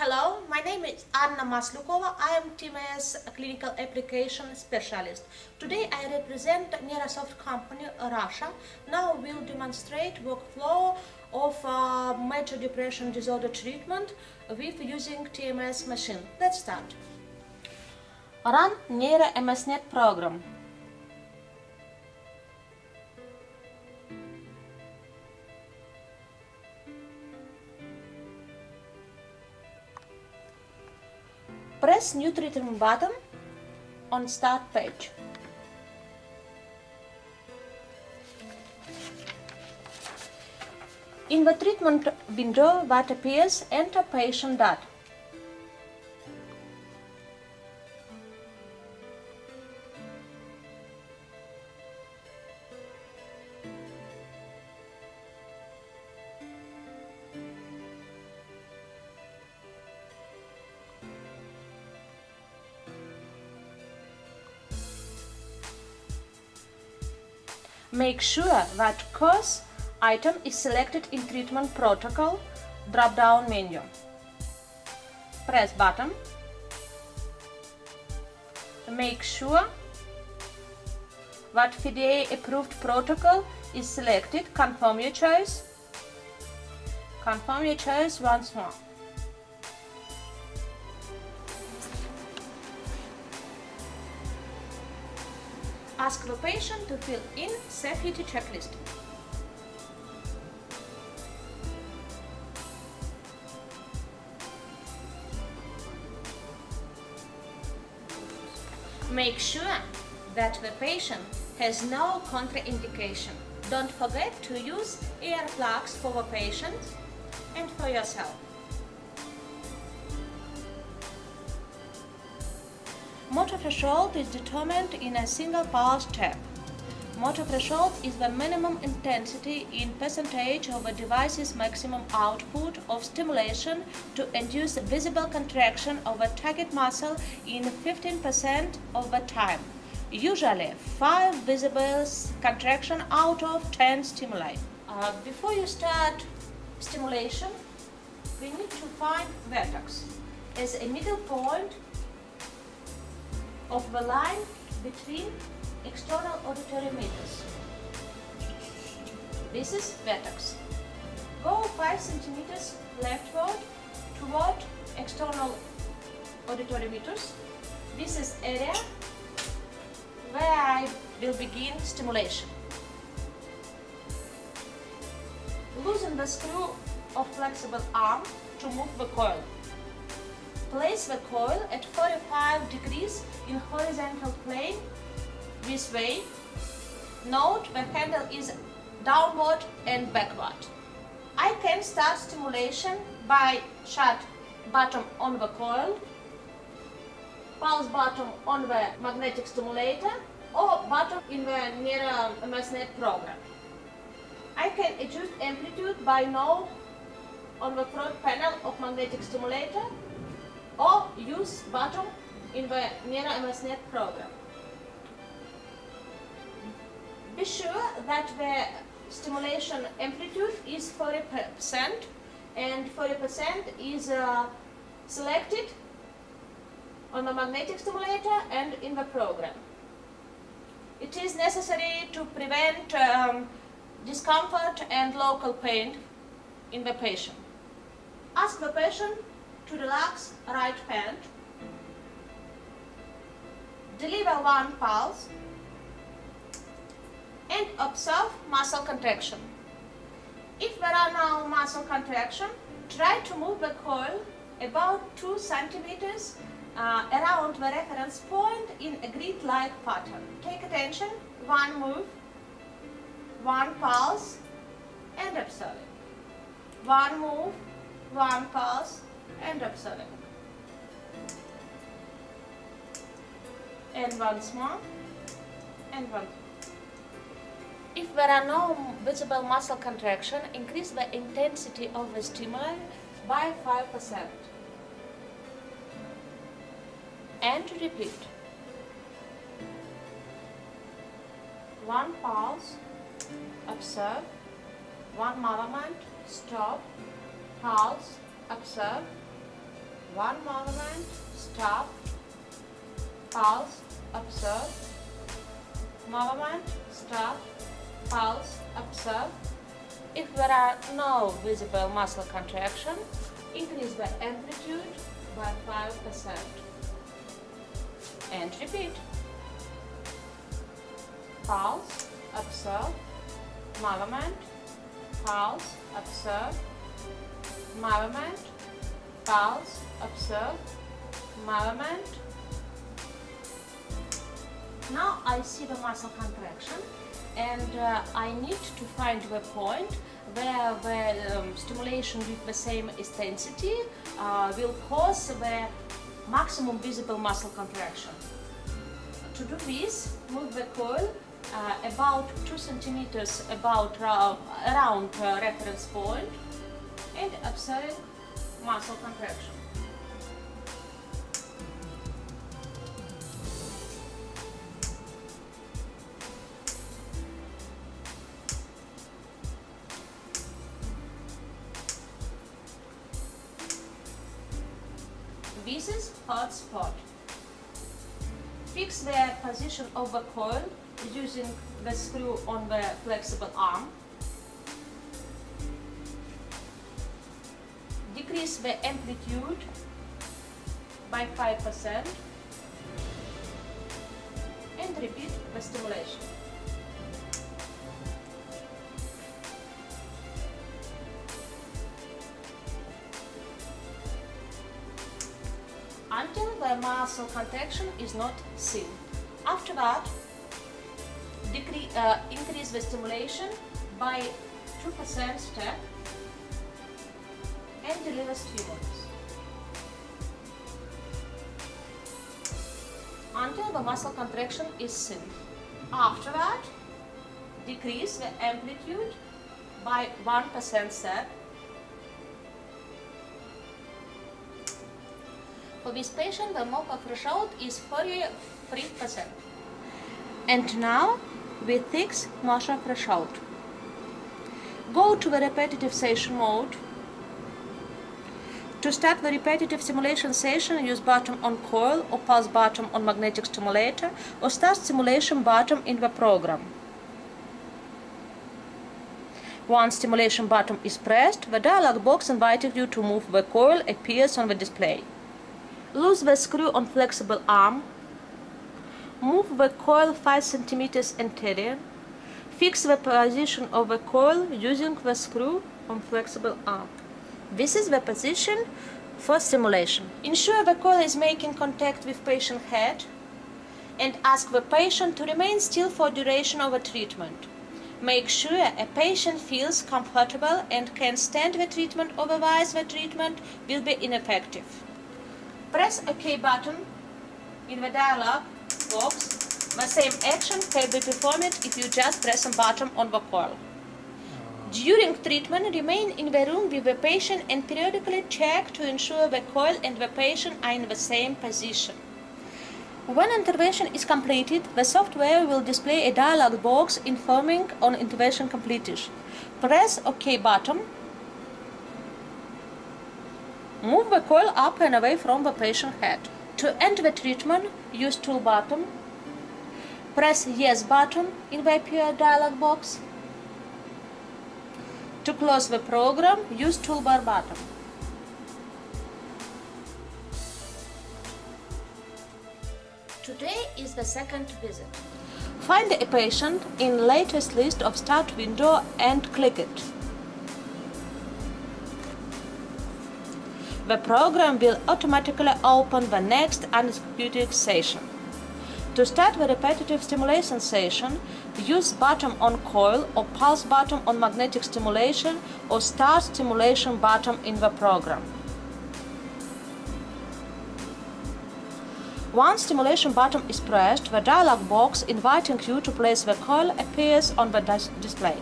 Hello, my name is Anna Maslukova. I am TMS Clinical Application Specialist. Today I represent Neurosoft company Russia. Now we'll demonstrate workflow of uh, major depression disorder treatment with using TMS machine. Let's start. Run Neuro-MS.NET program. Press new treatment button on start page. In the treatment window that appears, enter patient data. Make sure that course item is selected in treatment protocol drop-down menu. Press button. Make sure that FDA approved protocol is selected. Confirm your choice. Confirm your choice once more. Ask the patient to fill in safety checklist. Make sure that the patient has no contraindication. Don't forget to use earplugs for the patient and for yourself. Motor threshold is determined in a single pulse step. Motor threshold is the minimum intensity in percentage of a device's maximum output of stimulation to induce visible contraction of a target muscle in 15% of the time. Usually 5 visible contraction out of 10 stimuli. Uh, before you start stimulation, we need to find vertex as a middle point of the line between external auditory meatus. This is vertex. Go 5 centimeters leftward toward external auditory meatus. This is area where I will begin stimulation. Loosen the screw of flexible arm to move the coil. Place the coil at 45 degrees in horizontal plane this way. Note the handle is downward and backward. I can start stimulation by shut button on the coil, pulse button on the magnetic stimulator or button in the Nera MSNet program. I can adjust amplitude by knob on the front panel of magnetic stimulator or use button in the Nera MSNet program. Be sure that the stimulation amplitude is 40% and 40% is uh, selected on the magnetic stimulator and in the program. It is necessary to prevent um, discomfort and local pain in the patient. Ask the patient to relax right hand. Deliver one pulse and observe muscle contraction. If there are no muscle contraction, try to move the coil about 2 centimeters uh, around the reference point in a grid-like pattern. Take attention, one move, one pulse and observe it. One move, one pulse and observe it. And more, and one if there are no visible muscle contraction, increase the intensity of the stimuli by 5%. And repeat. One pulse, observe, one movement, stop, pulse, observe, One movement, stop, pulse, observe. Movement, stop, pulse, observe. If there are no visible muscle contraction, increase the amplitude by 5%. And repeat. Pulse, observe, movement, pulse, observe, movement, pulse, observe, movement. Now I see the muscle contraction and uh, I need to find the point where the um, stimulation with the same intensity uh, will cause the maximum visible muscle contraction. To do this, move the coil uh, about 2 centimeters about around uh, reference point and observe muscle contraction. This is hot spot. Fix the position of the coil using the screw on the flexible arm. Decrease the amplitude by 5% and repeat the stimulation. Muscle contraction is not seen. After that, decrease, uh, increase the stimulation by 2% step and deliver stimulus. Until the muscle contraction is seen. After that, decrease the amplitude by 1% step For this patient, the motor threshold is 43%. And now we fix motor threshold. Go to the repetitive session mode. To start the repetitive stimulation session, use button on coil or pulse button on magnetic stimulator or start stimulation button in the program. Once stimulation button is pressed, the dialog box inviting you to move the coil appears on the display. Loose the screw on flexible arm. Move the coil 5 cm anterior. Fix the position of the coil using the screw on flexible arm. This is the position for stimulation. Ensure the coil is making contact with patient head and ask the patient to remain still for duration of the treatment. Make sure a patient feels comfortable and can stand the treatment, otherwise the treatment will be ineffective. Press OK button in the dialog box. The same action can be performed if you just press a button on the coil. Uh. During treatment, remain in the room with the patient and periodically check to ensure the coil and the patient are in the same position. When intervention is completed, the software will display a dialog box informing on intervention completed. Press OK button Move the coil up and away from the patient head. To end the treatment, use tool button. Press yes button in the appear dialog box. To close the program, use toolbar button. Today is the second visit. Find a patient in latest list of start window and click it. The program will automatically open the next unexecuted session. To start the repetitive stimulation session, use button on coil or pulse button on magnetic stimulation or start stimulation button in the program. Once stimulation button is pressed, the dialog box inviting you to place the coil appears on the dis display.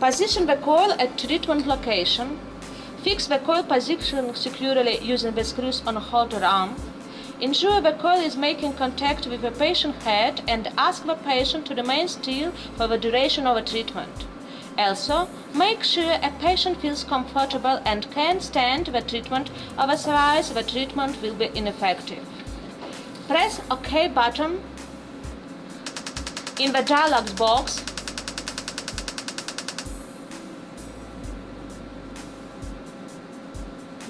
Position the coil at treatment location Fix the coil position securely using the screws on holder arm. Ensure the coil is making contact with the patient head and ask the patient to remain still for the duration of the treatment. Also, make sure a patient feels comfortable and can stand the treatment, otherwise the treatment will be ineffective. Press OK button in the dialog box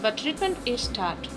but treatment is start.